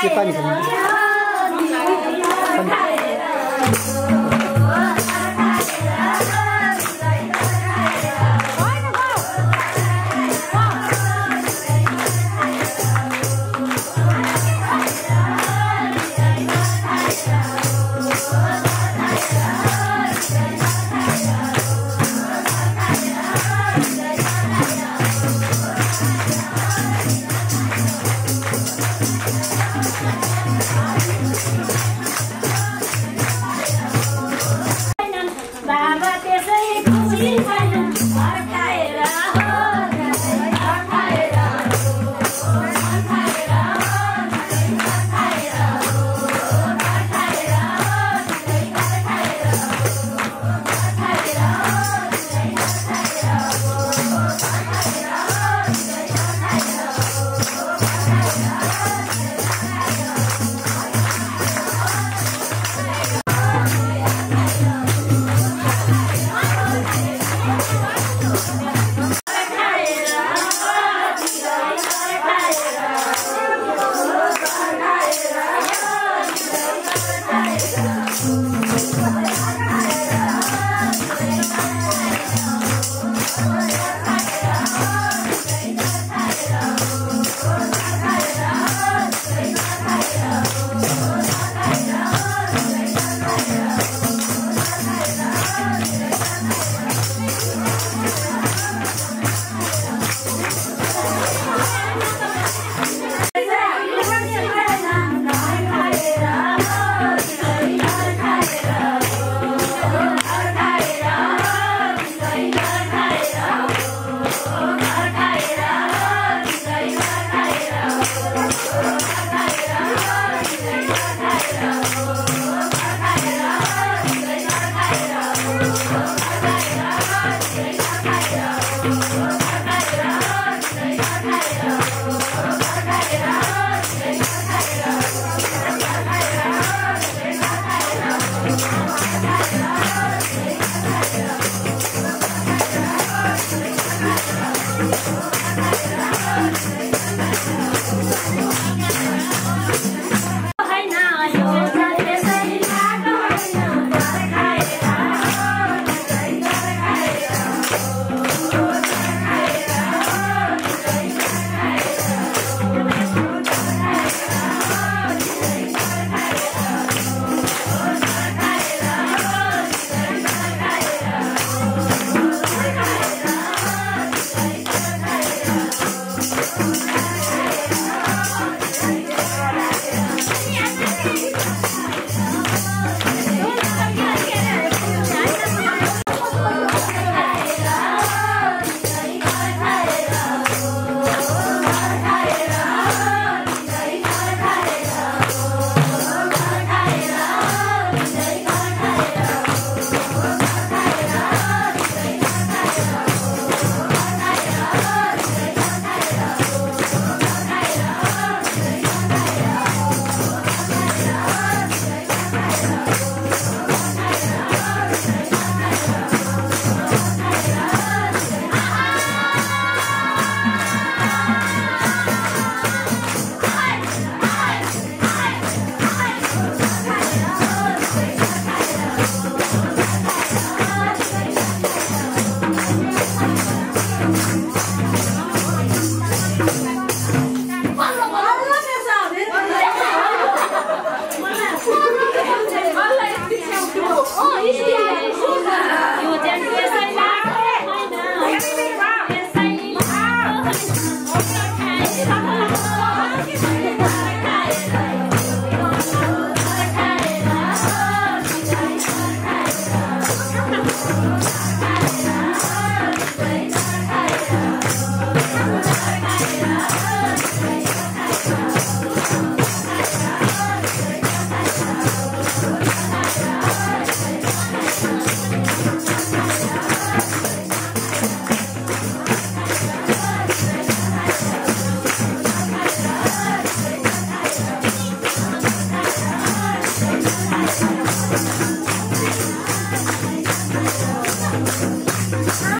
这翻译什么？Thanks.